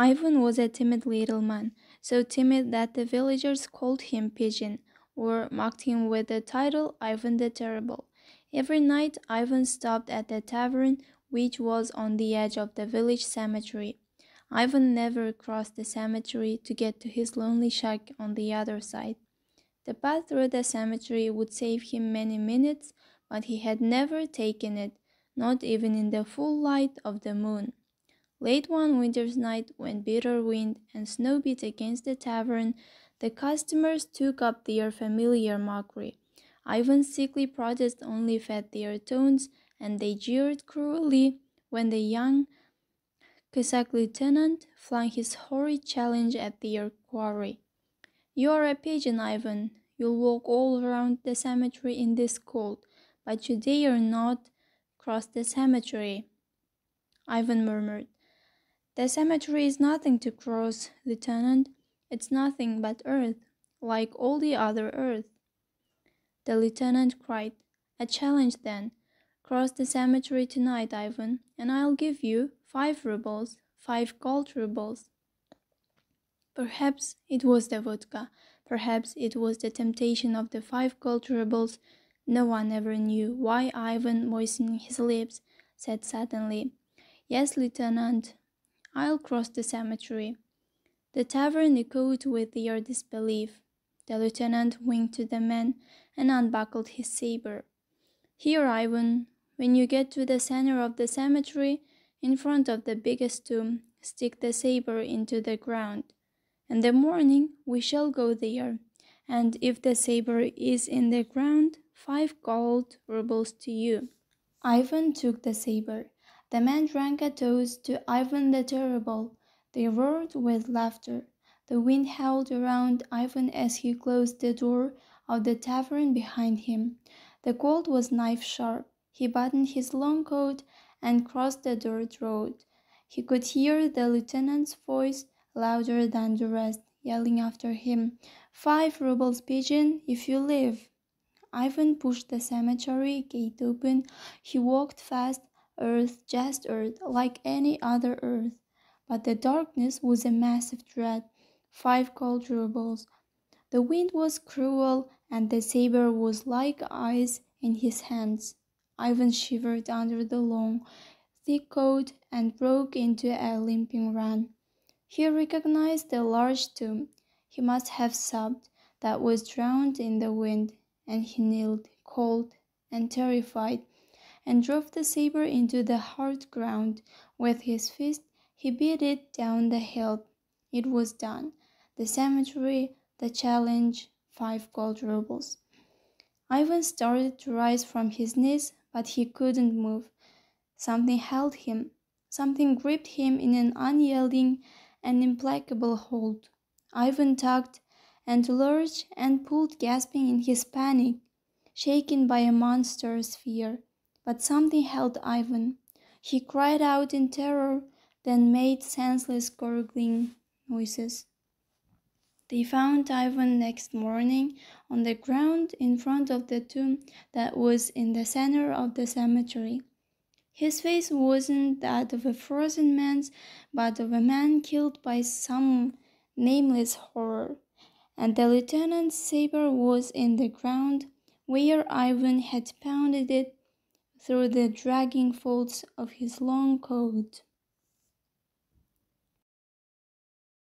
Ivan was a timid little man, so timid that the villagers called him Pigeon, or mocked him with the title Ivan the Terrible. Every night Ivan stopped at the tavern, which was on the edge of the village cemetery. Ivan never crossed the cemetery to get to his lonely shack on the other side. The path through the cemetery would save him many minutes, but he had never taken it, not even in the full light of the moon. Late one winter's night, when bitter wind and snow beat against the tavern, the customers took up their familiar mockery. Ivan's sickly protest only fed their tones, and they jeered cruelly when the young Cossack lieutenant flung his horrid challenge at their quarry. You are a pigeon, Ivan. You'll walk all around the cemetery in this cold, but today you dare not cross the cemetery. Ivan murmured. The cemetery is nothing to cross, Lieutenant. It's nothing but earth, like all the other earth. The lieutenant cried, A challenge then. Cross the cemetery tonight, Ivan, and I'll give you five rubles, five gold rubles. Perhaps it was the vodka, perhaps it was the temptation of the five gold rubles. No one ever knew why Ivan, moistening his lips, said suddenly, Yes, Lieutenant, I'll cross the cemetery. The tavern echoed with their disbelief. The lieutenant winked to the men and unbuckled his saber. Here, Ivan, when you get to the center of the cemetery, in front of the biggest tomb, stick the saber into the ground. In the morning we shall go there, and if the saber is in the ground, five gold rubles to you. Ivan took the saber. The men drank a toast to Ivan the Terrible. They roared with laughter. The wind howled around Ivan as he closed the door of the tavern behind him. The cold was knife sharp. He buttoned his long coat and crossed the dirt road. He could hear the lieutenant's voice, louder than the rest, yelling after him, Five rubles, pigeon, if you live. Ivan pushed the cemetery gate open. He walked fast, earth, just earth, like any other earth. But the darkness was a massive dread. Five cold rubles. The wind was cruel, and the saber was like ice in his hands. Ivan shivered under the long, thick coat and broke into a limping run. He recognized the large tomb. He must have sobbed, that was drowned in the wind, and he knelt, cold and terrified, and drove the saber into the hard ground. With his fist he beat it down the hill. It was done. The cemetery, the challenge, five gold rubles. Ivan started to rise from his knees, but he couldn't move. Something held him. Something gripped him in an unyielding and implacable hold. Ivan tugged and lurched and pulled, gasping in his panic, shaken by a monstrous fear. But something held Ivan. He cried out in terror, then made senseless gurgling noises. They found Ivan next morning on the ground in front of the tomb that was in the center of the cemetery. His face wasn't that of a frozen man's, but of a man killed by some nameless horror. And the lieutenant's saber was in the ground where Ivan had pounded it through the dragging folds of his long coat.